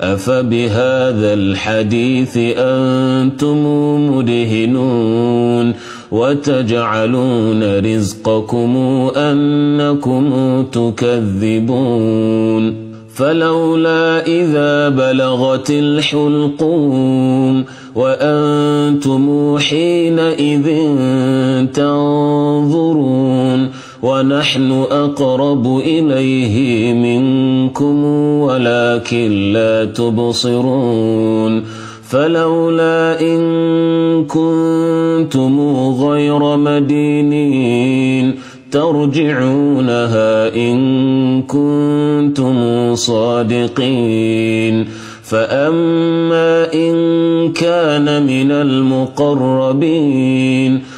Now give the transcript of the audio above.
أفبهذا الحديث أنتم مدهنون وتجعلون رزقكم أنكم تكذبون فلولا إذا بلغت الحلقوم وأنتم حينئذ تنظرون ونحن أقرب إليه منكم ولكن لا تبصرون. فلولا إن كنتم غير مدينين ترجعونها إن كنتم صادقين. فأما إن كان من المقربين